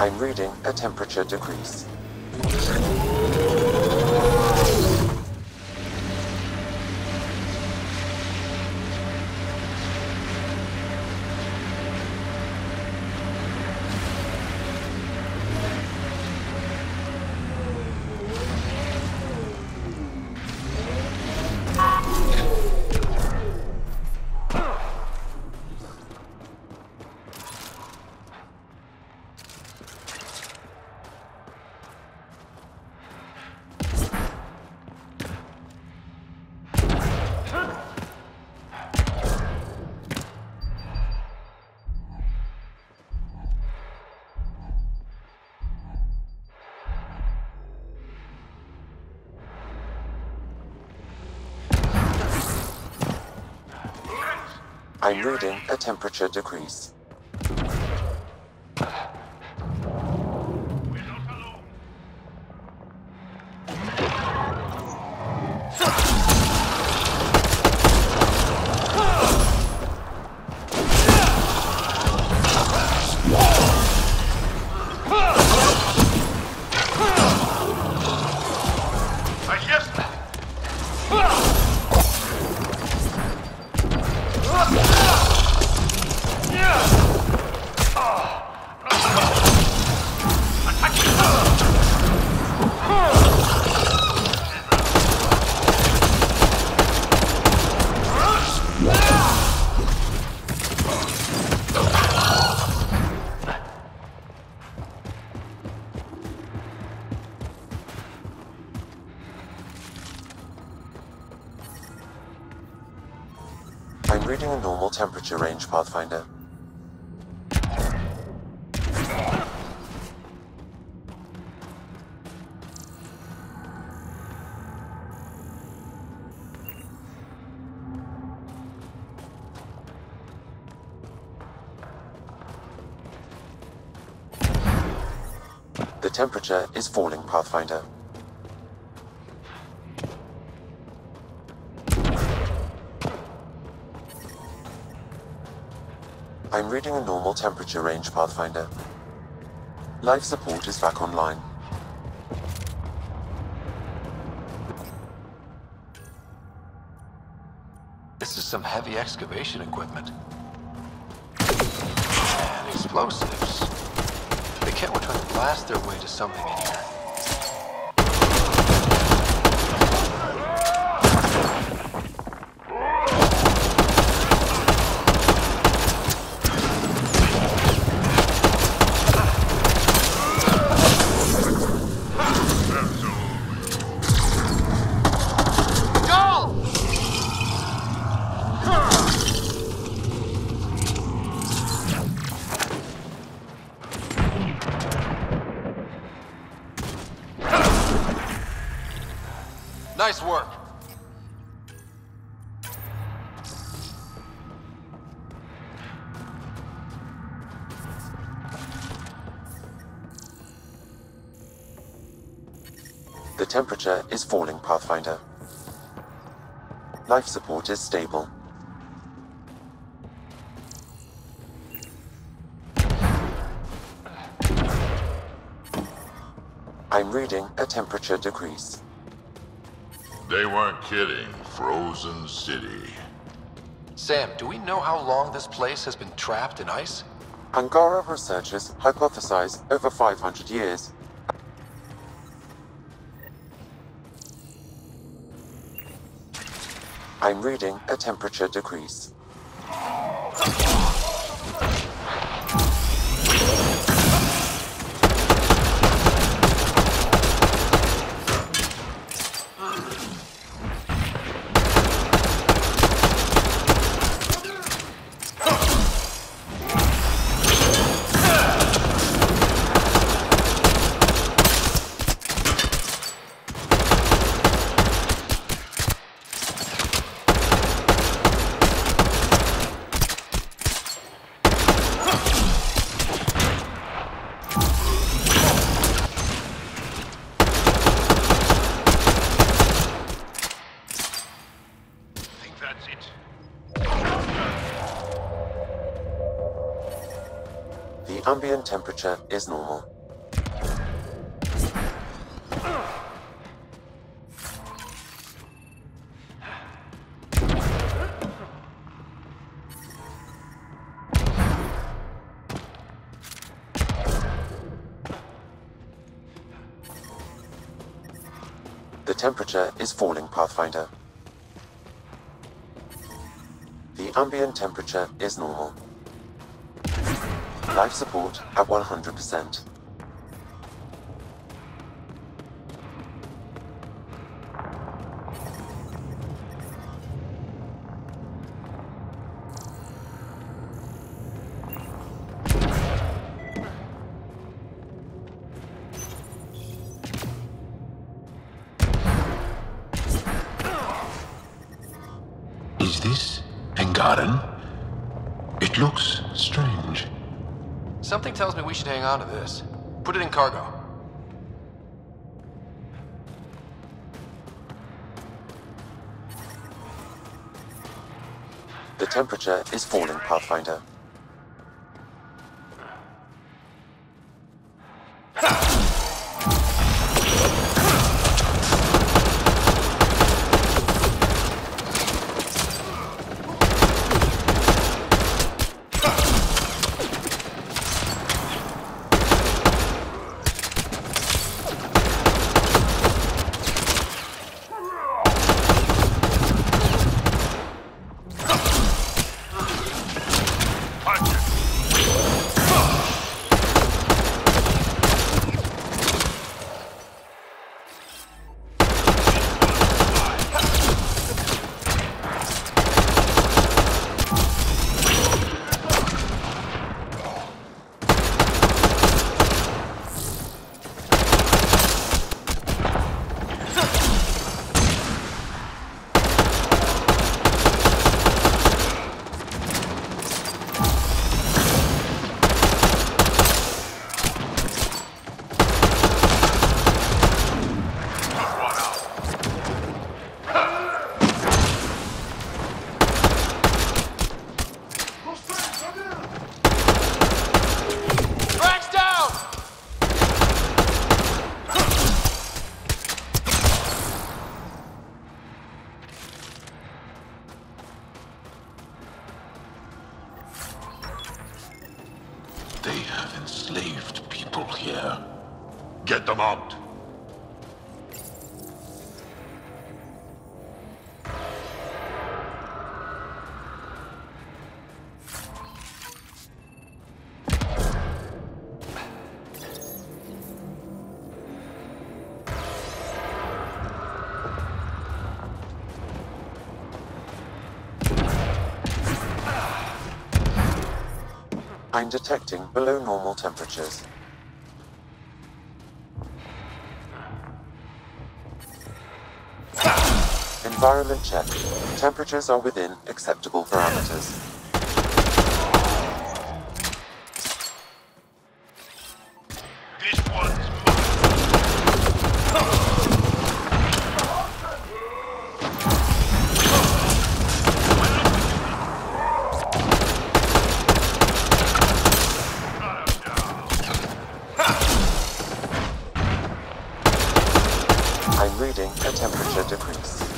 I'm reading a temperature decrease. I'm reading a temperature decrease. The temperature is falling, Pathfinder. I'm reading a normal temperature range, Pathfinder. Life support is back online. This is some heavy excavation equipment. And explosives. Were trying to blast their way to something in here. Temperature is falling, Pathfinder. Life support is stable. I'm reading a temperature decrease. They weren't kidding. Frozen City. Sam, do we know how long this place has been trapped in ice? Angara researchers hypothesize over 500 years. I'm reading a temperature decrease. Ambient temperature is normal. The temperature is falling, Pathfinder. The ambient temperature is normal. Life support at 100%. On to this. Put it in cargo. The temperature is falling, Pathfinder. I'm detecting below normal temperatures. Environment check. Temperatures are within acceptable parameters. Reading a temperature decrease.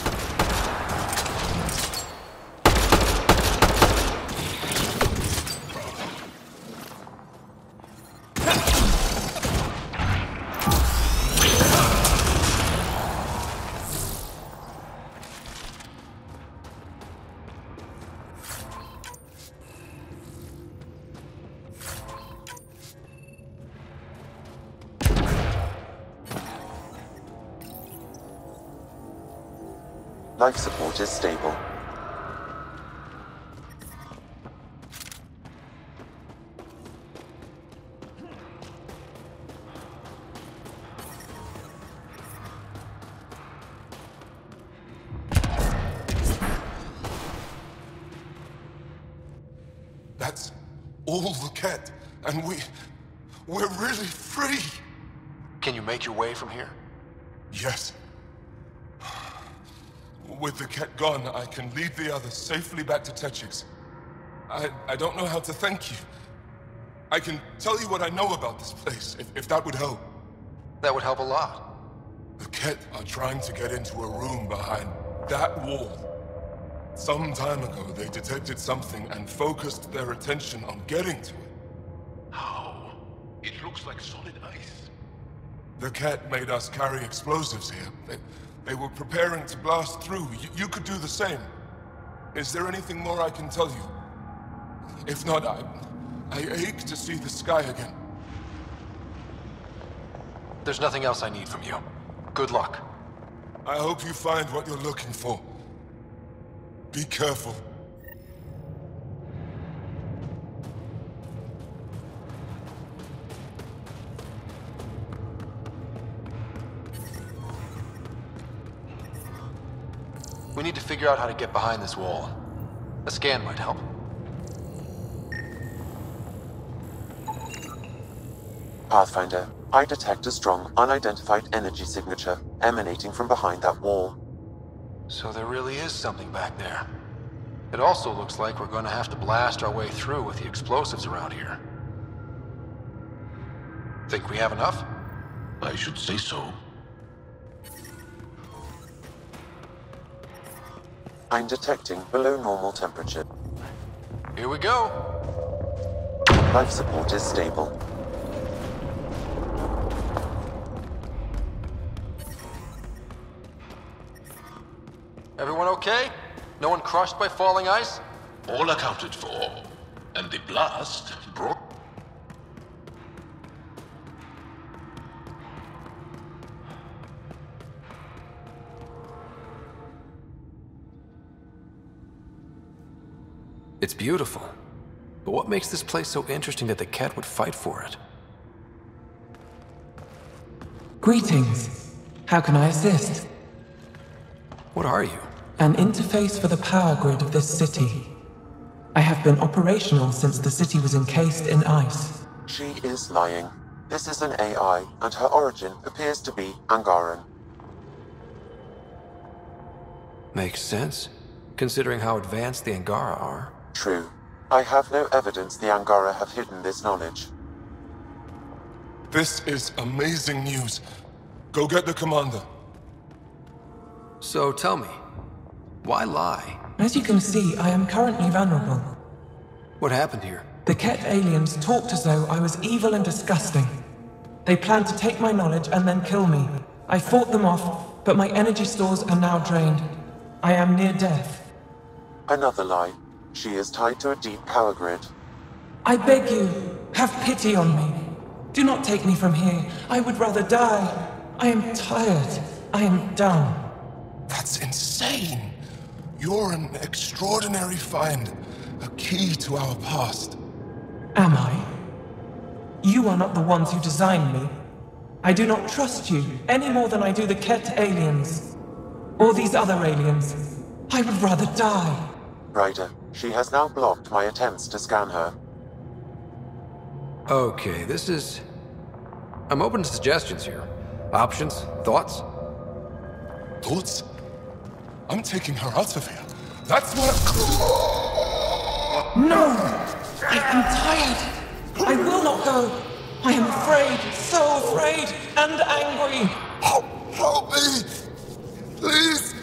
Life support is stable. That's all the kett, and we... we're really free! Can you make your way from here? Yes. With the kett gone, I can lead the others safely back to Techix. I, I don't know how to thank you. I can tell you what I know about this place, if, if that would help. That would help a lot. The Kett are trying to get into a room behind that wall. Some time ago, they detected something and focused their attention on getting to it. How? It looks like solid ice. The Kett made us carry explosives here. They, they were preparing to blast through. You, you could do the same. Is there anything more I can tell you? If not, I... I ache to see the sky again. There's nothing else I need from you. Good luck. I hope you find what you're looking for. Be careful. To figure out how to get behind this wall. A scan might help. Pathfinder, I detect a strong, unidentified energy signature emanating from behind that wall. So there really is something back there. It also looks like we're going to have to blast our way through with the explosives around here. Think we have enough? I should say so. I'm detecting below normal temperature. Here we go. Life support is stable. Everyone okay? No one crushed by falling ice? All accounted for. And the blast beautiful. But what makes this place so interesting that the kett would fight for it? Greetings. How can I assist? What are you? An interface for the power grid of this city. I have been operational since the city was encased in ice. She is lying. This is an AI, and her origin appears to be Angaran. Makes sense, considering how advanced the Angara are. True. I have no evidence the Angara have hidden this knowledge. This is amazing news. Go get the commander. So tell me, why lie? As you can see, I am currently vulnerable. What happened here? The Kett aliens talked as though I was evil and disgusting. They planned to take my knowledge and then kill me. I fought them off, but my energy stores are now drained. I am near death. Another lie. She is tied to a deep power grid. I beg you, have pity on me. Do not take me from here. I would rather die. I am tired. I am done. That's insane. You're an extraordinary find. A key to our past. Am I? You are not the ones who designed me. I do not trust you any more than I do the Kett aliens. Or these other aliens. I would rather die. Ryder, she has now blocked my attempts to scan her. Okay, this is... I'm open to suggestions here. Options? Thoughts? Thoughts? I'm taking her out of here. That's what. No! I am tired. I will not go. I am afraid, so afraid, and angry. Help, help me! Please!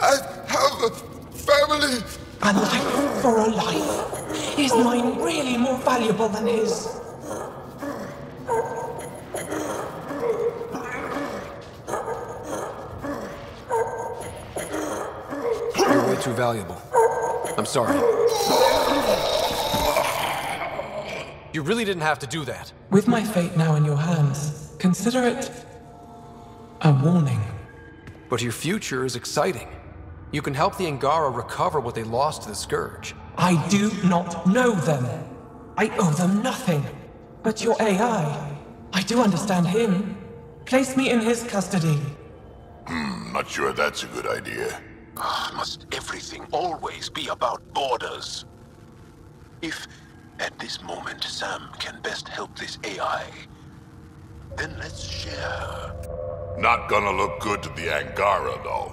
I have a family! A life for a life. Is mine really more valuable than his? You're way too valuable. I'm sorry. You really didn't have to do that. With my fate now in your hands, consider it a warning. But your future is exciting. You can help the Angara recover what they lost to the Scourge. I do not know them. I owe them nothing. But your AI, I do understand him. Place me in his custody. I'm not sure that's a good idea. Ah, Must everything always be about borders? If, at this moment, Sam can best help this AI, then let's share. Not gonna look good to the Angara, though.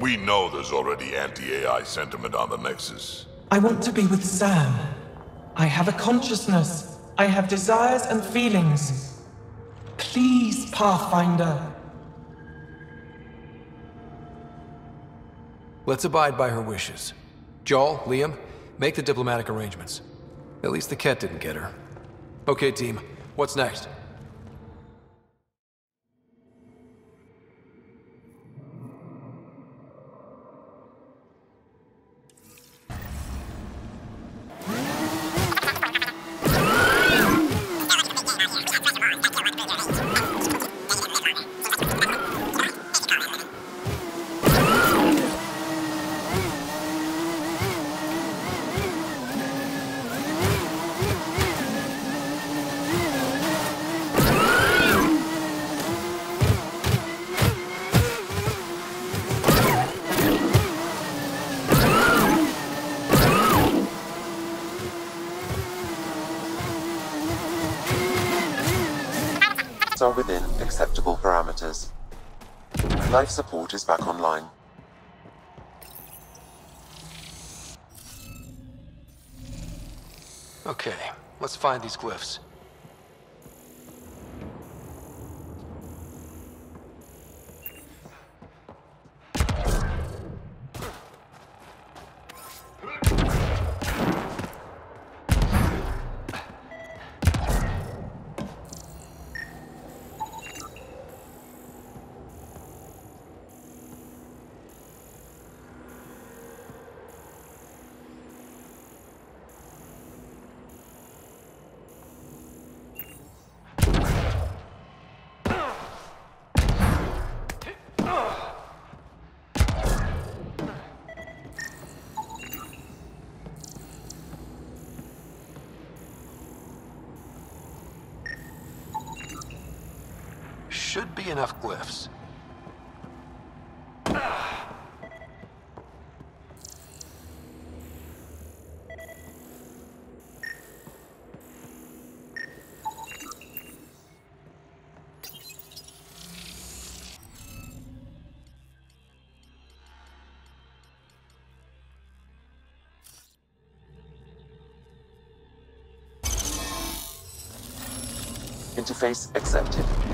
We know there's already anti-AI sentiment on the Nexus. I want to be with Sam. I have a consciousness. I have desires and feelings. Please, Pathfinder. Let's abide by her wishes. Jaal, Liam, make the diplomatic arrangements. At least the kett didn't get her. Okay, team. What's next? Life support is back online. Okay, let's find these glyphs. Should be enough glyphs. Interface accepted.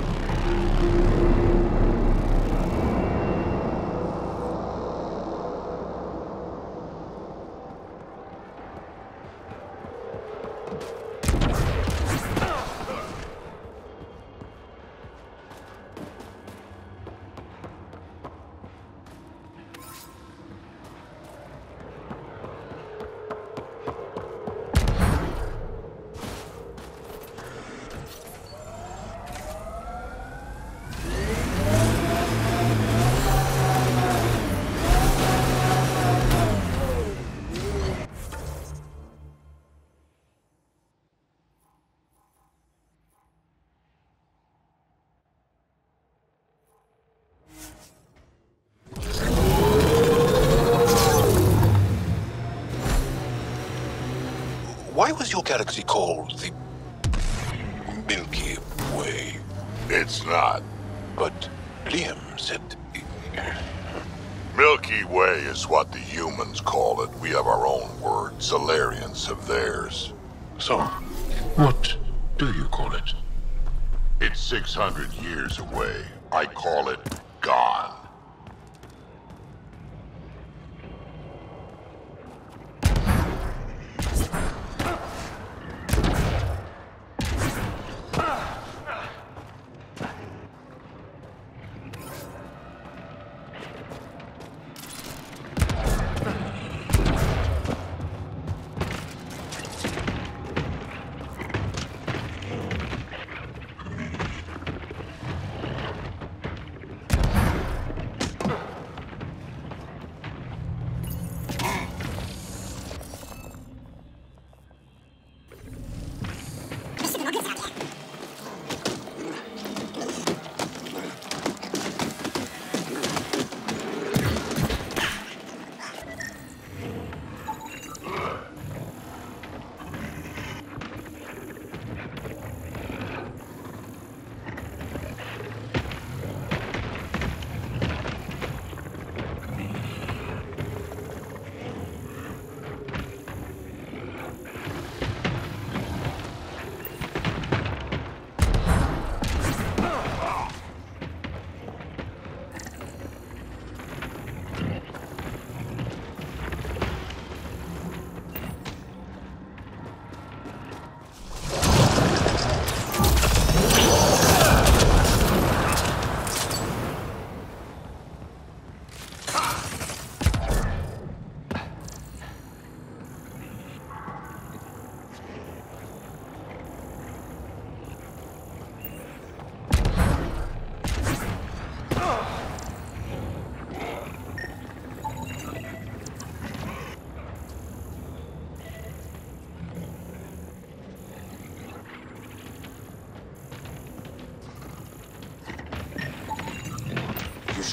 Galaxy called the Milky Way? It's not. But Liam said. Milky Way is what the humans call it. We have our own word. Salarians have theirs. So, what do you call it? It's 600 years away. I call it gone.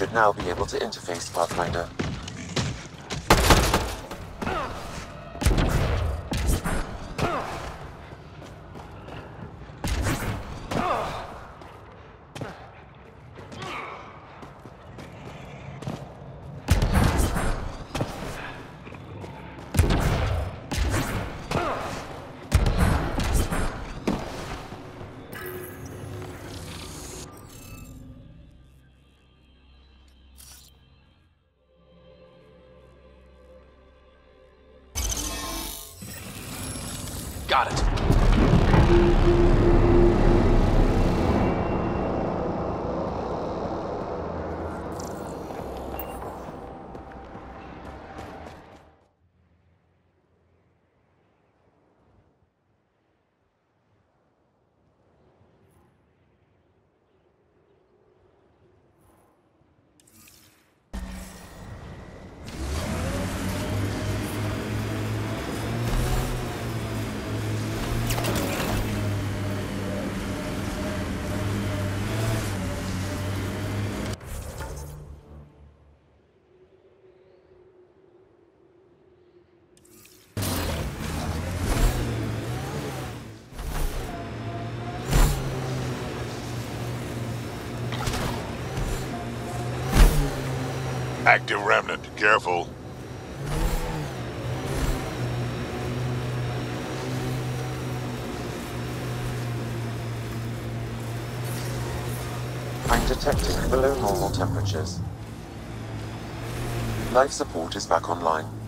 Should now be able to interface, Pathfinder. Got it. Active remnant, careful. I'm detecting below normal temperatures. Life support is back online.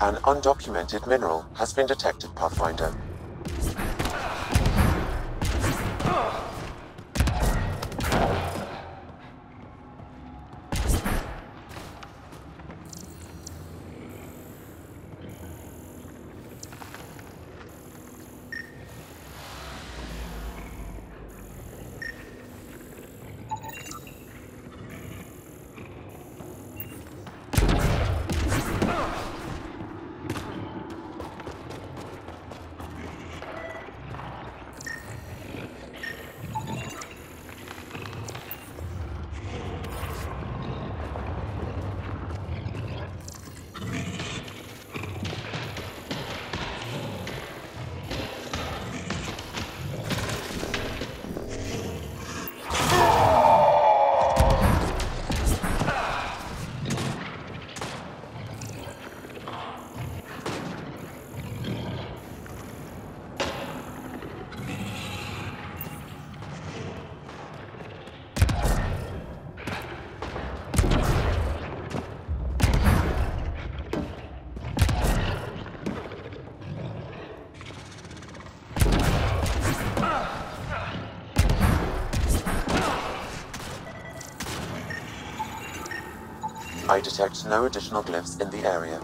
An undocumented mineral has been detected, Pathfinder. I detect no additional glyphs in the area.